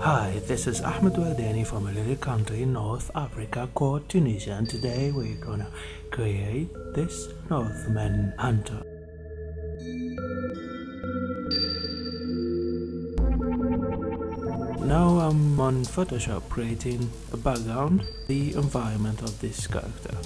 Hi, this is Ahmed Ouardani from a little country in North Africa called Tunisia and today we're gonna create this Northman Hunter. Now I'm on Photoshop creating a background, the environment of this character.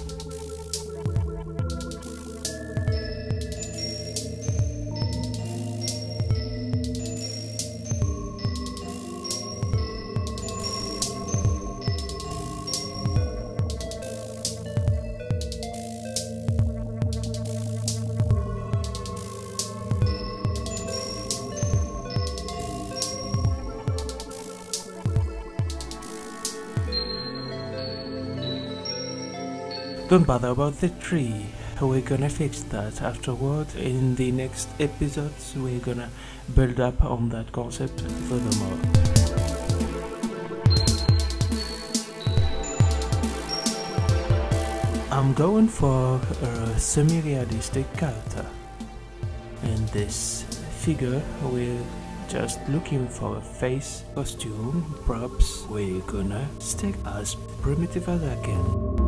Don't bother about the tree. We're gonna fix that afterward. In the next episodes, we're gonna build up on that concept furthermore. I'm going for a semi-realistic character. And this figure we're just looking for a face, costume, props. We're gonna stick as primitive as I can.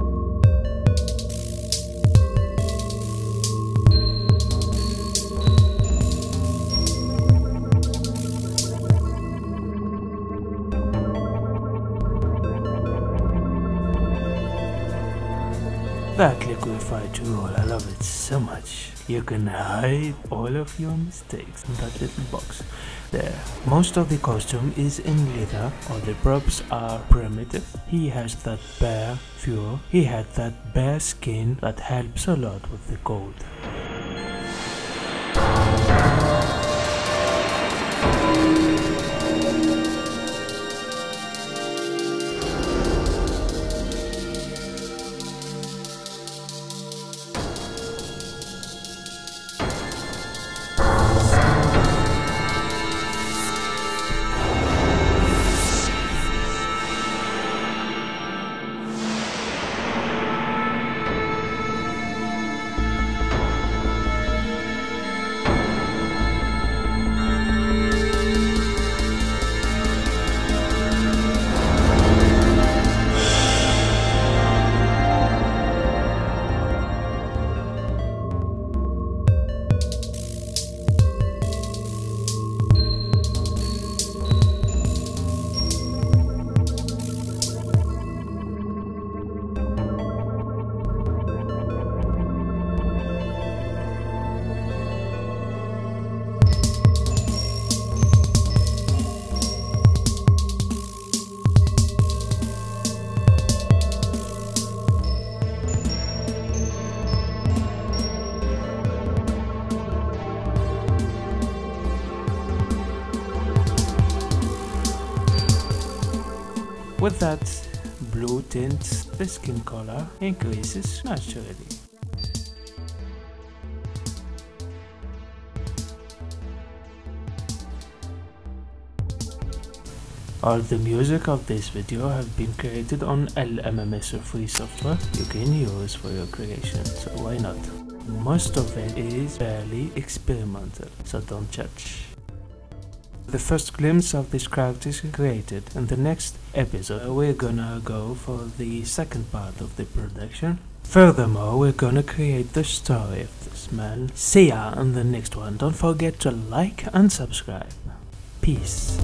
That liquefied tool, I love it so much. You can hide all of your mistakes in that little box there. Most of the costume is in leather, all the props are primitive. He has that bear fur, he had that bear skin that helps a lot with the cold. With that blue tint, the skin color increases naturally. All the music of this video have been created on LMMS free software you can use for your creation, so why not? Most of it is fairly experimental, so don't judge. The first glimpse of this character is created. In the next episode, uh, we're gonna go for the second part of the production. Furthermore, we're gonna create the story of this man. See ya in the next one. Don't forget to like and subscribe. Peace.